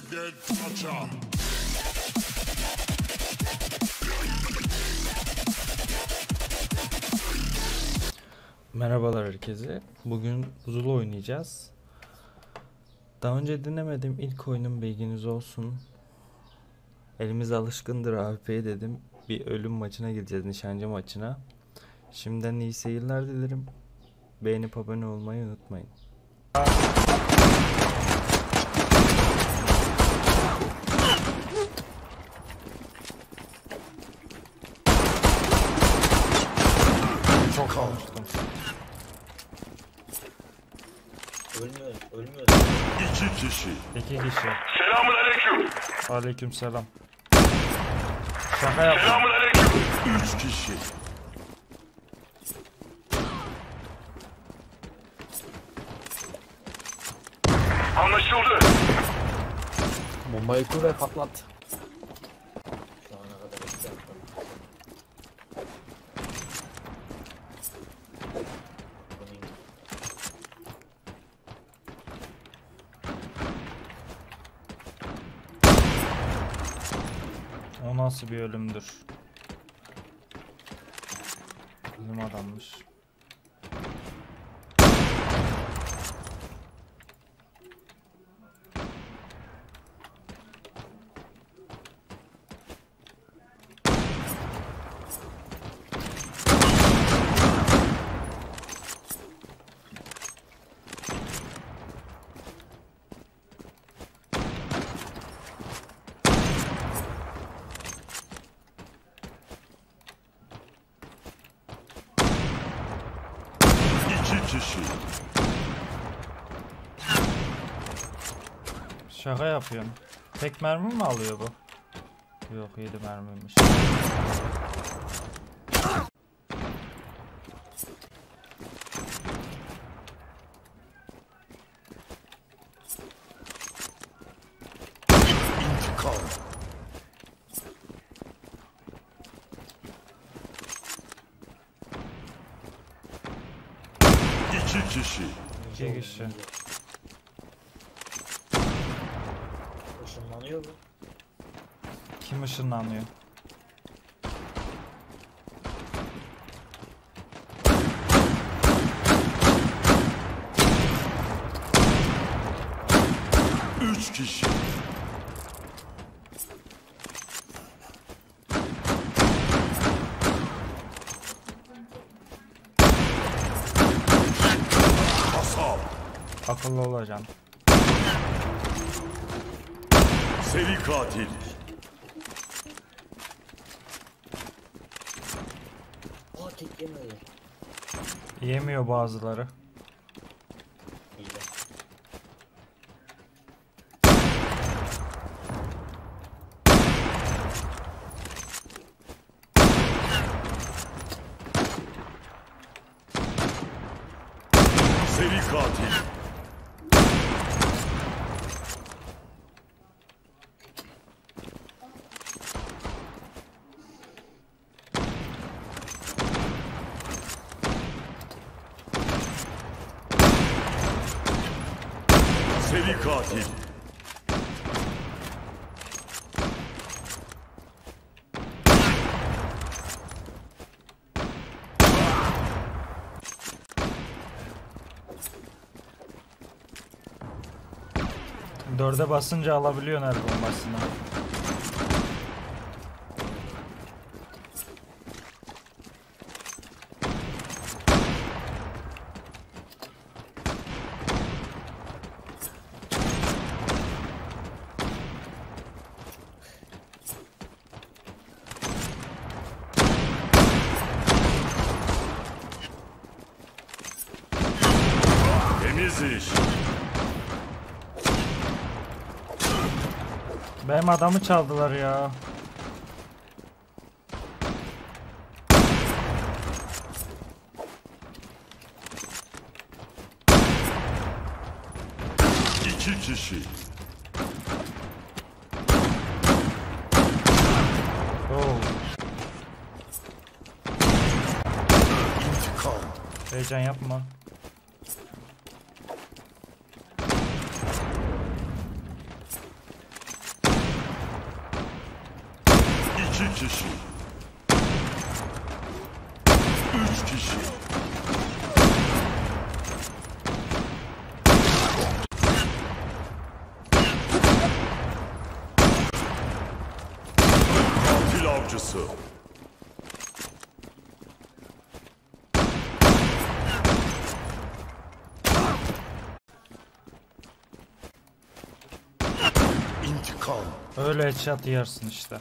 get toucher. Merhabalar herkese. Bugün Zulu oynayacağız. Daha önce dinlemedim. ilk oyunum bilginiz olsun. Elimiz alışkındır AWP'ye dedim. Bir ölüm maçına gireceğiz. Nişancı maçına. Şimdiden iyi seyirler dilerim. Beğenip abone olmayı unutmayın. Çok almıştım. Ölmüyor, ölmüyor. İki kişi. İki kişi. Selamun aleyküm. Aleyküm selam. Şaka yapma. Selamun aleyküm. Üç kişi. Anlaşıldı. Bombayı kur ve patlat. O nasıl bir ölümdür? Bizim adammış. Kişi. Şaka yapıyorsun. Tek mermi mi alıyor bu? Yok 7 mermiymiş. İki kişi. İki kişi. Işınlanıyor mu? Kim ışınlanıyor? Üç kişi. Akıllı olacaksın. Seri katil. Aa tek yemedi. Yemiyor bazıları. Hile. Seri katil. Seri katil. Dörde basınca alabiliyorsun her bombasını. Benim adamı çaldılar ya. İki kişi. Heyecan yapma. İki kişi. Üç kişi. Katil avcısı. Öyle headshot yersin işte.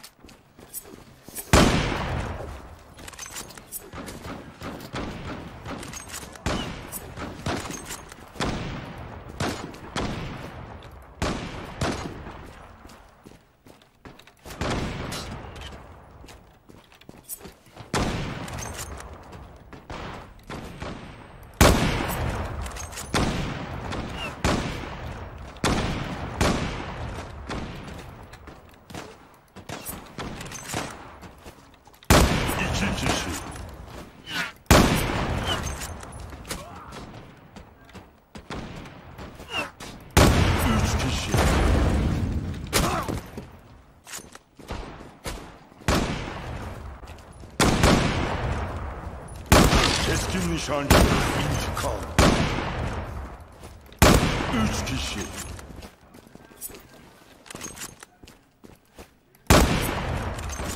İki kişi. Üç kişi. Keskin nişancı. İntikam. Üç kişi.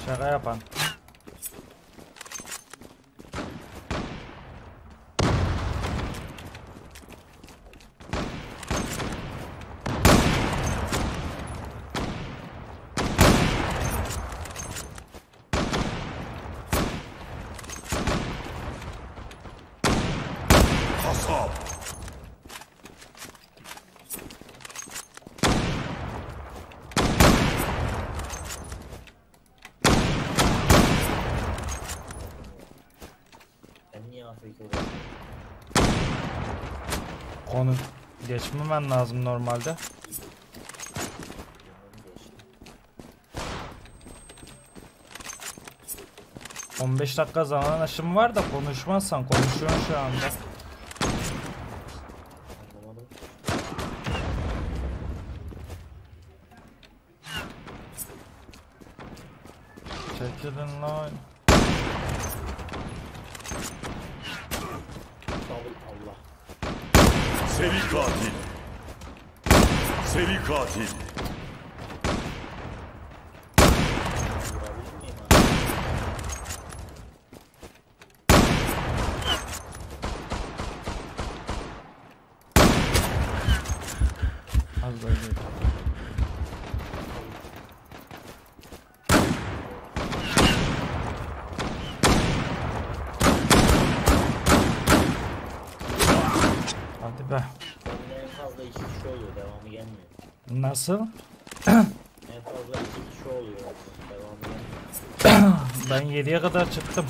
Şaka yapan. Afrika'da? Konu geçmemen lazım normalde. Onu geçtim. 15 dakika zaman aşımı var da konuşmazsan konuşuyorsun şu anda. Çekilin lan. Sağlık Allah. Katil. Seri katil. Bende en fazla iki kişi oluyor. Devamı gelmiyor. Nasıl? En fazla iki kişi oluyor. Devamı gelmiyor. Ben 7'ye kadar çıktım.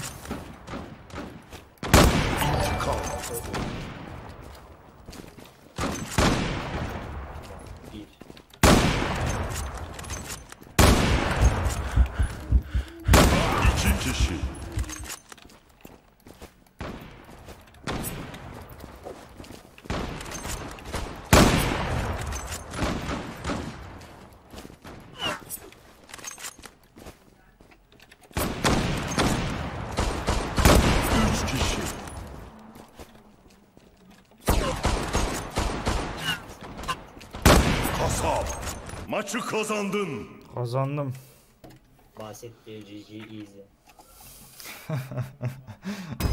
Maçı kazandın. Kazandım. Bahset bir GG easy.